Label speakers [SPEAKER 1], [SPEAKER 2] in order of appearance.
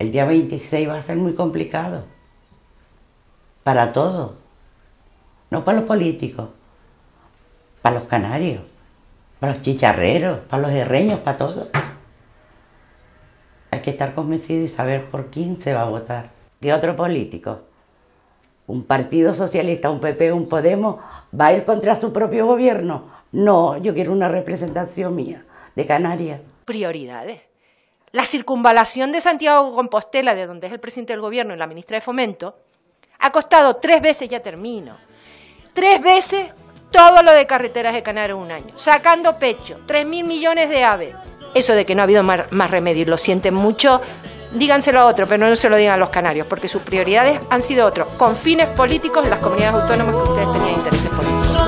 [SPEAKER 1] El día 26 va a ser muy complicado. Para todos. No para los políticos. Para los canarios. Para los chicharreros. Para los herreños. Para todos. Hay que estar convencido y saber por quién se va a votar. ¿Qué otro político? Un partido socialista, un PP, un Podemos, va a ir contra su propio gobierno. No, yo quiero una representación mía de Canarias.
[SPEAKER 2] Prioridades. La circunvalación de Santiago Compostela, de donde es el presidente del gobierno y la ministra de Fomento, ha costado tres veces, ya termino, tres veces todo lo de carreteras de Canarias un año, sacando pecho, tres mil millones de aves. Eso de que no ha habido más, más remedio lo sienten mucho, díganselo a otro, pero no se lo digan a los canarios, porque sus prioridades han sido otros, con fines políticos en las comunidades autónomas que ustedes tenían intereses políticos.